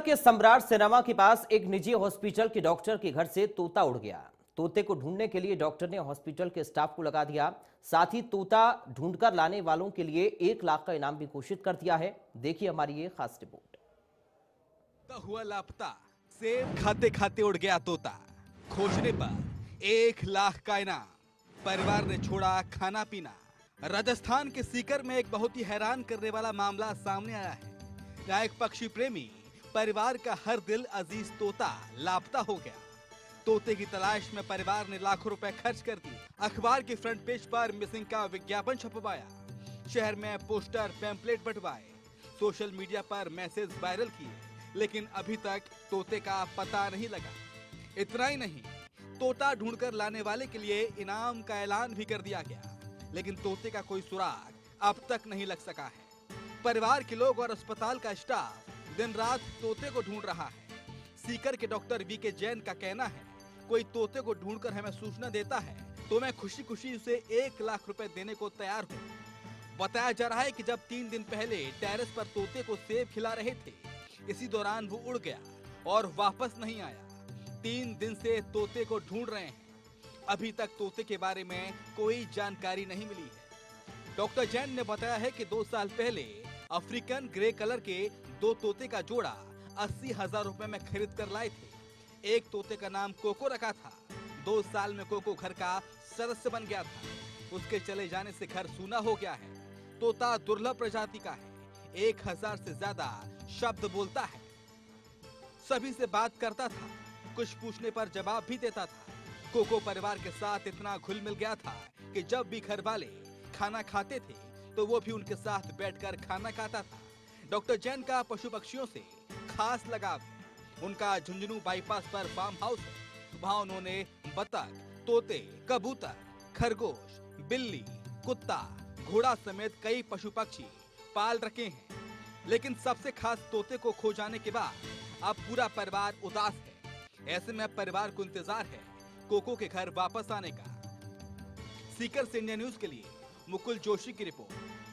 के सम्राट सिनेमा के पास एक निजी हॉस्पिटल के डॉक्टर के घर से तोता उड़ गया। तोते को ढूँढने के लिए डॉक्टर ने हॉस्पिटल के स्टाफ को लगा दिया। साथ ही तोता ढूंढकर लाने वालों के लिए एक लाख का इनाम भी घोषित कर दिया है। देखिए हमारी ये खास रिपोर्ट। हुआ लापता। सेब खाते खाते उड़ गया तोता। खोजने पर एक लाख का इनाम। परिवार ने छोड़ा खाना पीना राजस्थान के सीकर में एक बहुत ही हैरान करने वाला मामला सामने आया है। एक पक्षी प्रेमी परिवार का हर दिल अज़ीज़ तोता लापता हो गया। तोते की तलाश में परिवार ने लाखों रुपए खर्च कर दिए। अखबार के फ्रंट पेज पर मिसिंग का विज्ञापन छपवाया। शहर में पोस्टर पैम्पलेट बंटवाए। सोशल मीडिया पर मैसेज वायरल किए। लेकिन अभी तक तोते का पता नहीं लगा। इतना ही नहीं, तोता ढूंढकर लाने वाले के लिए इनाम का ऐलान भी कर दिया गया। लेकिन तोते का कोई सुराग अब तक नहीं लग सका है। परिवार के लोग और अस्पताल का स्टाफ दिन रात तोते को ढूंढ रहा है। सीकर के डॉक्टर वी के जैन का कहना है, कोई तोते को ढूंढकर हमें सूचना देता है तो मैं खुशी खुशी उसे एक लाख रुपए देने को तैयार हूँ। बताया जा रहा है कि जब तीन दिन पहले टेरेस पर तोते को सेब खिला रहे थे, इसी दौरान वो उड़ गया और वापस नहीं आया। तीन दिन से तोते को ढूंढ रहे हैं। अभी तक तोते के बारे में कोई जानकारी नहीं मिली है। डॉक्टर जैन ने बताया है कि दो साल पहले अफ्रीकन ग्रे कलर के दो तोते का जोड़ा अस्सी हज़ार रूपए में खरीद कर लाए थे। एक तोते का नाम कोको रखा था। दो साल में कोको घर का सदस्य बन गया था। उसके चले जाने से घर सूना हो गया है। तोता दुर्लभ प्रजाति का है। एक हज़ार से ज़्यादा शब्द बोलता है। सभी से बात करता था। कुछ पूछने पर जवाब भी देता था। कोको परिवार के साथ इतना घुल मिल गया था कि जब भी घर वाले खाना खाते थे तो वो भी उनके साथ बैठकर खाना खाता था। डॉक्टर जैन का पशु पक्षियों से खास लगाव है। उनका झुंझुनू बाईपास पर फार्म हाउस है। वहाँ उन्होंने बतख तोते, कबूतर, खरगोश, बिल्ली, कुत्ता, घोड़ा समेत कई पशु पक्षी पाल रखे हैं। लेकिन सबसे खास तोते को खो जाने के बाद अब पूरा परिवार उदास है। ऐसे में परिवार को इंतज़ार है कोको के घर वापस आने का। सीकर से इंडिया न्यूज़ के लिए मुकुल जोशी की रिपोर्ट।